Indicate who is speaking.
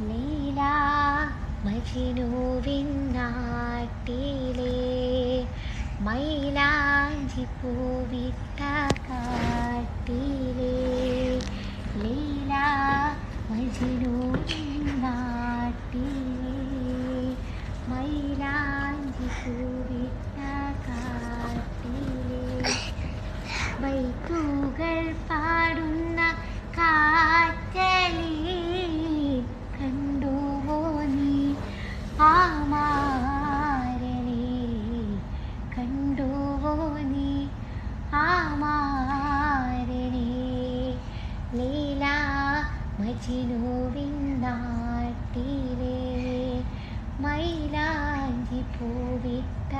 Speaker 1: ലീല മജ്നുവിൻ നാട്ടിലെ മൈലാഞ്ചി പൂവിട്ട കാട്ടിലെ ലീല മജ്നുവിൻ നാട്ടിലെ മൈലാഞ്ചി പൂവിട്ട കാട്ടിലെ ബൈക്കുകൾ മജിനുവിൻ നാട്ടിലെ മൈലാഞ്ചി പൂവിട്ട